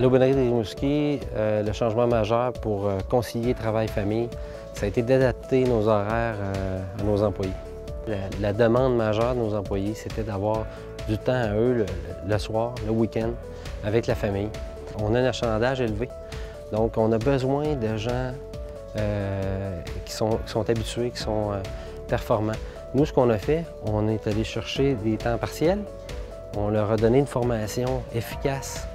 l'aubonnerie des Rimouski, euh, le changement majeur pour euh, concilier travail-famille, ça a été d'adapter nos horaires euh, à nos employés. La, demande majeure de nos employés, c'était d'avoir du temps à eux le, soir, le week-end, avec la famille. On a un achalandage élevé, donc on a besoin de gens qui, sont, qui sont habitués, qui sont performants. Nous, ce qu'on a fait, on est allé chercher des temps partiels, on leur a donné une formation efficace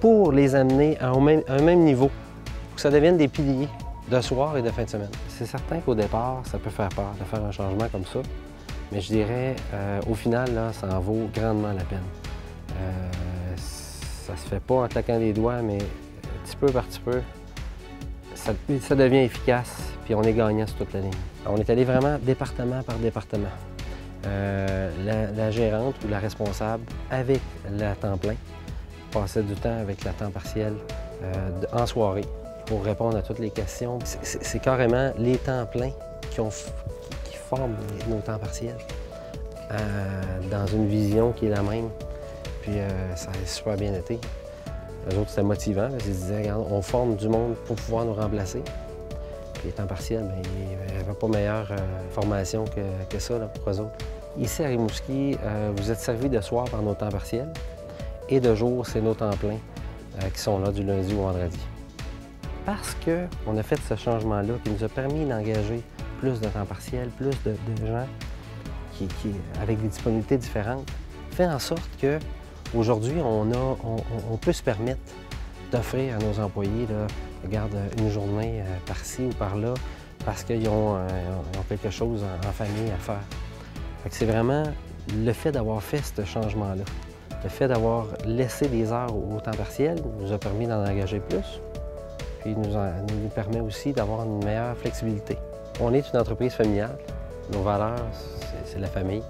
pour les amener à un même, niveau, pour que ça devienne des piliers de soir et de fin de semaine. C'est certain qu'au départ, ça peut faire peur de faire un changement comme ça, mais je dirais, euh, au final, ça en vaut grandement la peine. Euh, ça se fait pas en claquant des doigts, mais petit peu par petit peu, ça, devient efficace, puis on est gagnant sur toute la ligne. On est allé vraiment département par département. Euh, la, la gérante ou la responsable avec la temps plein passait du temps avec la temps partiel euh, en soirée pour répondre à toutes les questions. C'est- carrément les temps pleins qui, forment nos temps partiels euh, dans une vision qui est la même. Puis euh, ça a super bien été. Les autres, c'était motivant qu'ils se disaient, regarde, on forme du monde pour pouvoir nous remplacer. Puis les temps partiels, ben, il n'y avait pas meilleure formation que, ça là, pour eux autres. Ici à Rimouski, vous êtes servi de soir par nos temps partiels et de jour, c'est nos temps pleins euh, qui sont là du lundi au vendredi. Parce qu'on a fait ce changement-là qui nous a permis d'engager plus de temps partiel, plus de, gens qui, avec des disponibilités différentes, fait en sorte que aujourd'hui, on, peut se permettre d'offrir à nos employés, regarde, une journée euh, par-ci ou par-là, parce qu'ils ont, euh, quelque chose en, famille à faire. C'est vraiment le fait d'avoir fait ce changement-là, le fait d'avoir laissé des heures au temps partiel nous a permis d'en engager plus, puis nous, nous permet aussi d'avoir une meilleure flexibilité. On est une entreprise familiale. Nos valeurs, c'est la famille.